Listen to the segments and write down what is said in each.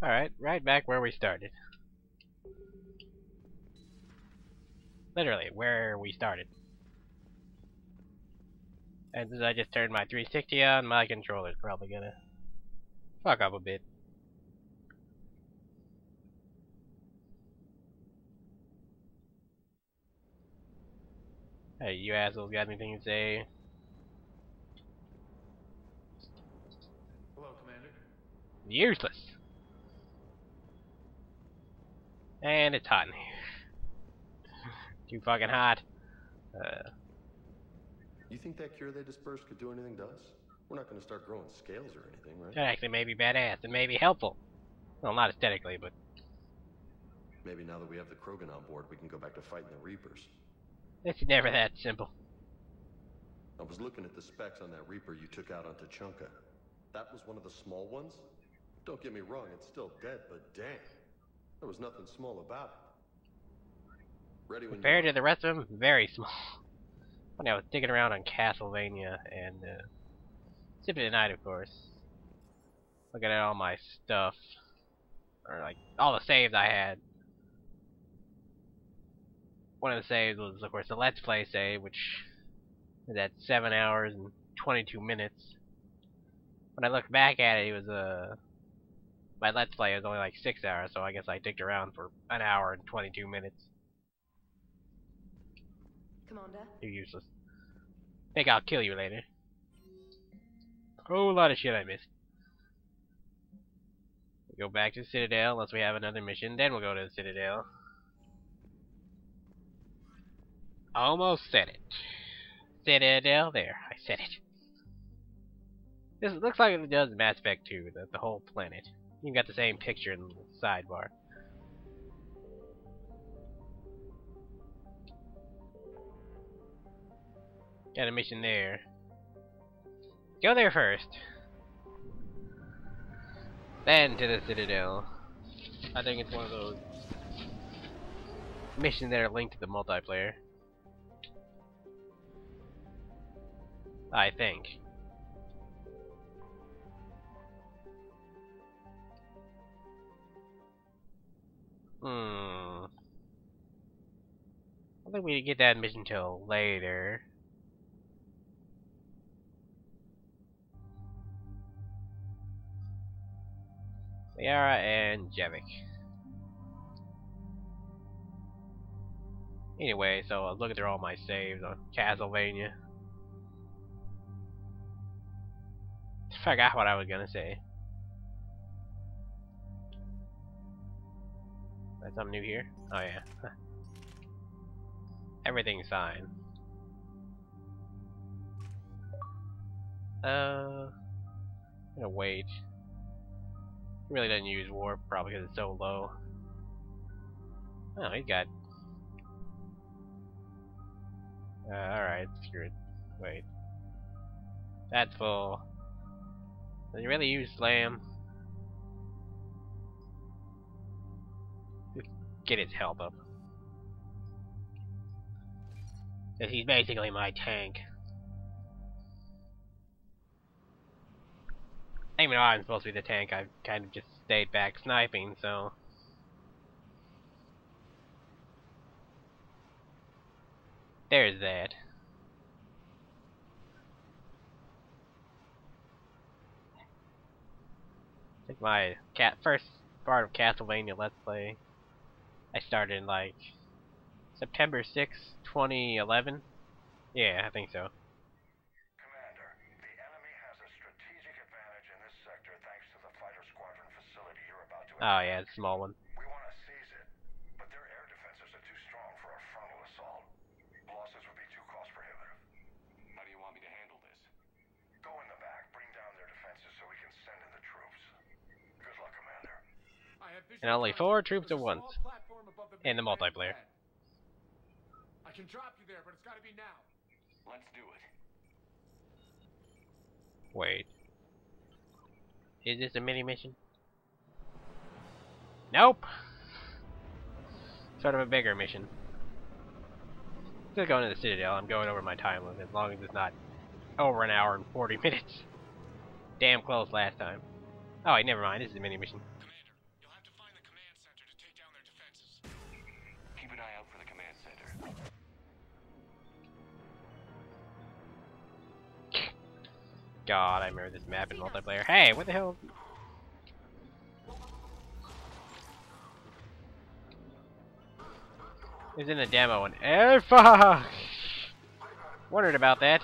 Alright, right back where we started. Literally, where we started. And since I just turned my 360 on, my controller's probably gonna fuck up a bit. Hey, you assholes got anything to say? Hello, Commander. Useless. And it's hot in here. Too fucking hot. Uh, You think that cure they dispersed could do anything to us? We're not going to start growing scales or anything, right? that actually may be badass and may be helpful. Well, not aesthetically, but Maybe now that we have the Krogan on board, we can go back to fighting the Reapers. it's never that simple. I was looking at the specs on that Reaper you took out on Tuchanka. That was one of the small ones? Don't get me wrong, it's still dead, but damn. There was nothing small about it. Ready Compared to the rest of them, very small. When I was digging around on Castlevania and uh, of the Night, of course, looking at all my stuff, or like all the saves I had. One of the saves was, of course, the Let's Play save, which is at seven hours and 22 minutes. When I look back at it, it was uh, my Let's Play was only like six hours, so I guess I digged around for an hour and 22 minutes. Commander, You're useless. Think I'll kill you later. Whole lot of shit I missed. Go back to Citadel unless we have another mission, then we'll go to the Citadel. Almost said it. Citadel, there, I said it. This looks like it does Mass Effect 2, the, the whole planet. You got the same picture in the sidebar. Got a mission there. Go there first. Then to the Citadel. I think it's one of those missions that are linked to the multiplayer. I think. Hmm. I think we get that mission till later. Liara and Javik. Anyway, so I was looking through all my saves on Castlevania. Forgot what I was gonna say. That's something new here? Oh yeah. Everything's fine. Uh, I'm gonna wait. He really doesn't use warp, probably because it's so low. Oh, he got. Uh, alright, screw it. Wait. That's full. Does he really use slam? Get his help up. Because he's basically my tank. Even though I'm supposed to be the tank, I've kind of just stayed back sniping, so... There's that. I think my cat first part of Castlevania Let's Play I started in like September 6, 2011. Yeah, I think so. Commander, the enemy has a strategic advantage in this sector thanks to the fighter squadron facility you're about to Oh yeah, the small one. We want to seize it, but their air defenses are too strong for a frontal assault. Losses would be too cost prohibitive. How do you want me to handle this? Go in the back, bring down their defenses so we can send in the troops. Good luck, Commander. And only four troops at once. In the multiplayer. I can drop you there, but it's gotta be now. Let's do it. Wait. Is this a mini mission? Nope. Sort of a bigger mission. Still going to the Citadel. I'm going over my time limit as long as it's not over an hour and 40 minutes. Damn close last time. Oh wait, never mind. This is a mini mission. God, I remember this map in multiplayer. Hey, what the hell? It was in the demo and eh, fuck! Wondered about that.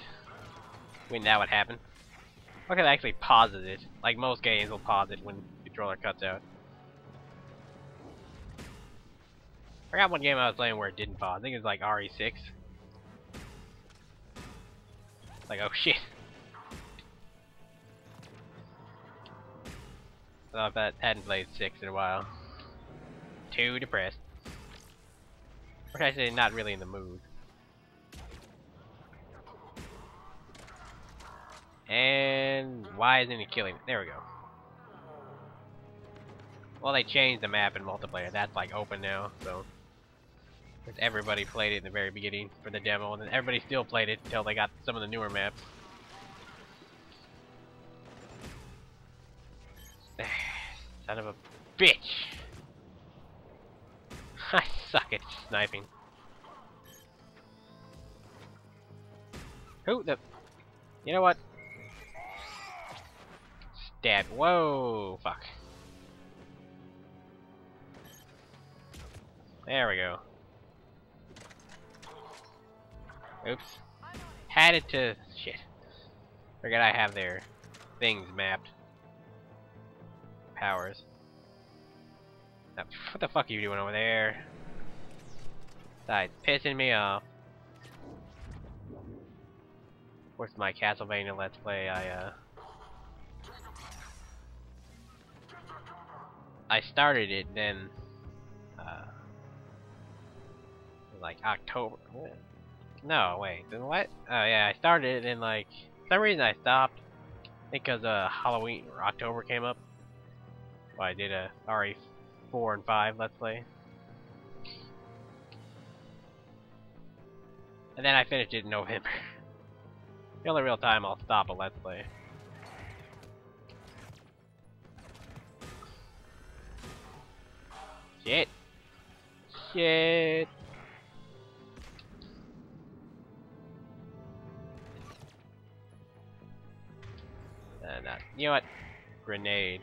When that would happen. Look at actually pauses it. Like most games will pause it when the controller cuts out. I forgot one game I was playing where it didn't pause. I think it was like RE6. Like, oh shit. I hadn't played 6 in a while. Too depressed. Or actually, not really in the mood. And why isn't he killing? Me? There we go. Well, they changed the map in multiplayer. That's like open now, so everybody played it in the very beginning for the demo, and then everybody still played it until they got some of the newer maps. Son of a bitch! I suck at sniping. Who the... You know what? Stab. Whoa! Fuck. There we go. Oops. Had it to... Shit. Forget I have their things mapped. Powers. Now, what the fuck are you doing over there? That's pissing me off. Of course, my Castlevania Let's Play, I, uh... I started it, then... Uh... Like, October... No, wait, then what? Oh yeah, I started it and like, some reason I stopped. Because uh, Halloween or October came up. Well, I did a RE4 and 5 Let's Play. And then I finished it in November. the only real time I'll stop a Let's Play. Shit. Shit. Uh, you know what? Grenade.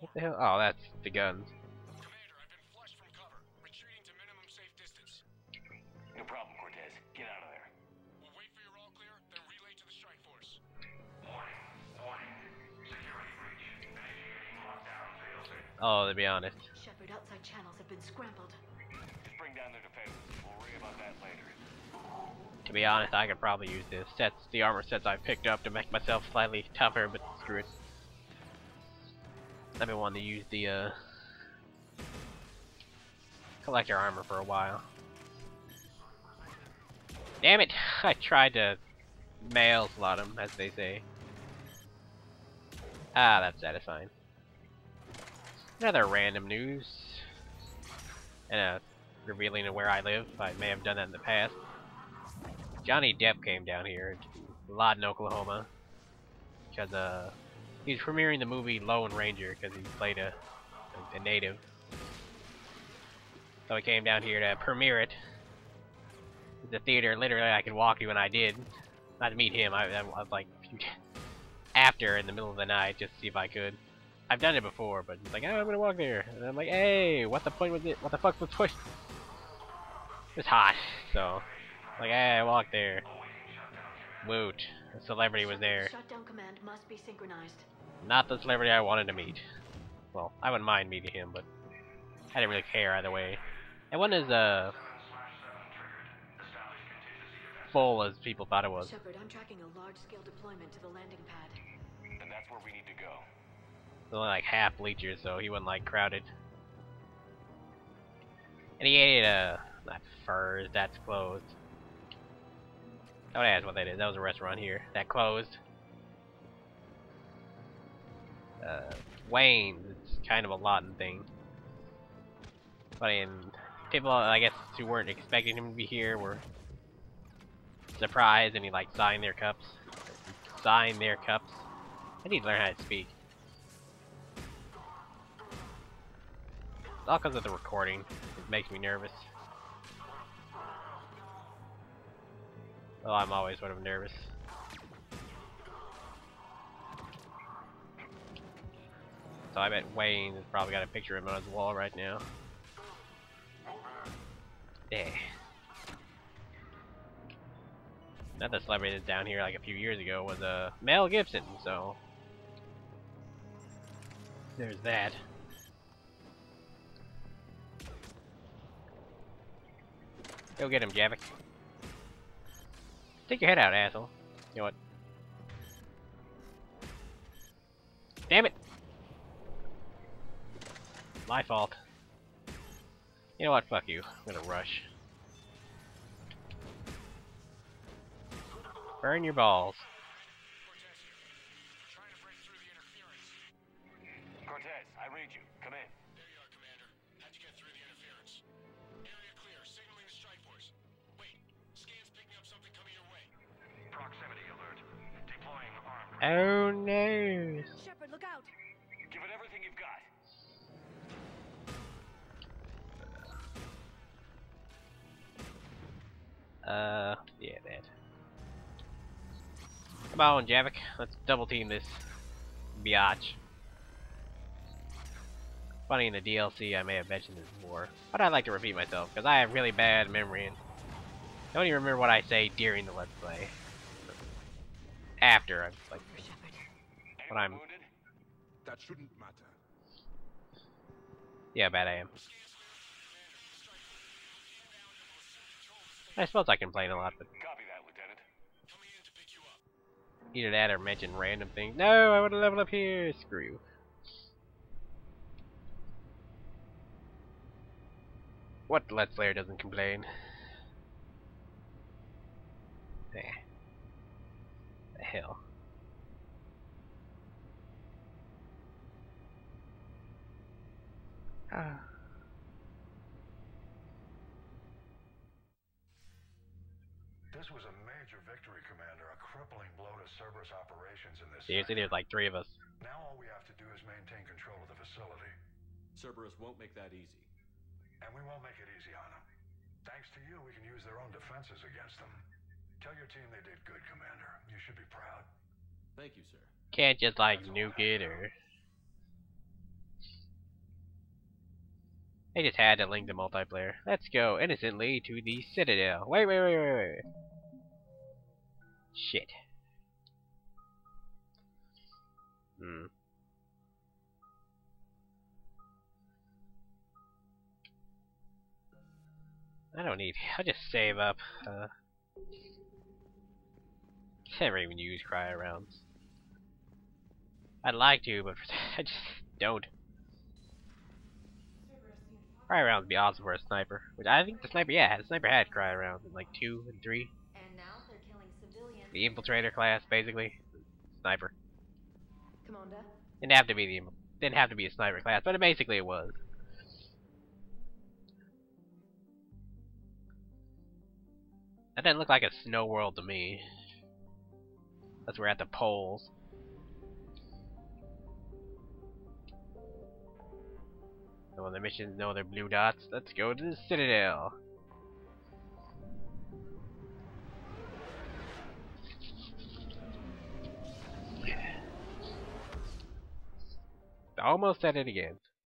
What the hell? Oh, that's the guns. Commander, I've been flushed from cover. Retreating to minimum safe distance. No problem, Cortez. Get out of there. We'll wait for your all clear, then relay to the strike force. Warning. Warning. Security breach. Initiating lockdown failsafe. Oh, to be honest. Shepard, outside channels have been scrambled. Just bring down their defenses. We'll worry about that later. To be honest, I could probably use the sets, the armor sets I picked up to make myself slightly tougher, but screw it. I've been wanting to use the, uh, collector armor for a while. Damn it! I tried to mail slot them, as they say. Ah, that's satisfying. Another random news. And uh, revealing of where I live. I may have done that in the past. Johnny Depp came down here to Lawton, Oklahoma, because uh, he's premiering the movie Lone Ranger because he played a, a, a native. So he came down here to premiere it. The theater, literally, I could walk to, and I did. Not to meet him. I, I was like after in the middle of the night just to see if I could. I've done it before, but he's like, oh, I'm gonna walk there, and I'm like, hey, what the point was it? What the fuck was point? It's hot, so like, hey, I walked there. Woot. The celebrity was there. Shutdown command must be synchronized. Not the celebrity I wanted to meet. Well, I wouldn't mind meeting him, but I didn't really care either way. It wasn't as, uh, full as people thought it was. Shepard, I'm tracking a large-scale deployment to the landing pad. Then that's where we need to go. There's only like half bleachers, so he wasn't like crowded. And he ate uh not furs, that's closed. Don't ask what that is. That was a restaurant here. That closed. Uh Wayne's, it's kind of a Lawton thing. But in people I guess who weren't expecting him to be here were surprised and he like signed their cups. Signed their cups. I need to learn how to speak. It's all because of the recording. It makes me nervous. Well, I'm always sort of nervous. So I bet Wayne has probably got a picture of him on his wall right now. Yeah. Another celebrity that's down here like a few years ago was uh, Mel Gibson, so there's that. Go get him, Javik. Stick your head out, asshole. You know what? Damn it! My fault. You know what? Fuck you. I'm gonna rush. Burn your balls. Cortez, I read you. Come in. Oh no! Shepard, look out! Give it everything you've got. Uh, yeah, that. Come on, Javik. Let's double team this biatch. Funny in the DLC, I may have mentioned this before, but I like to repeat myself because I have really bad memory and don't even remember what I say during the let's play. After I'm like, When I'm That shouldn't matter. yeah, bad I am. I suppose I complain a lot, but Copy that, Lieutenant. Coming in to pick you up. either that or mention random things. No, I want to level up here. Screw you. What Let's Player doesn't complain? Eh. The hell. Ah. This was a major victory, Commander. A crippling blow to Cerberus operations in this. Seriously, there's like three of us. Now all we have to do is maintain control of the facility. Cerberus won't make that easy. And we won't make it easy on them. Thanks to you, we can use their own defenses against them. Tell your team they did good, Commander. You should be proud. Thank you, sir. Can't just like nuke it or. They just had to link the multiplayer. Let's go innocently to the Citadel. Wait, wait, wait, wait, wait. Shit. Hmm. I don't need. I'll just save up. Uh, can't even use cryo rounds. I'd like to, but I just don't. Cryo rounds would be awesome for a sniper. Which I think the sniper, yeah, the sniper had cry rounds in like two and three. And now they're killing civilians. The infiltrator class, basically. Sniper. Commander, Didn't have to be the didn't have to be a sniper class, but it basically it was. That didn't look like a snow world to me. Unless we're at the poles. No other missions, no other blue dots. Let's go to the Citadel. Almost at it again.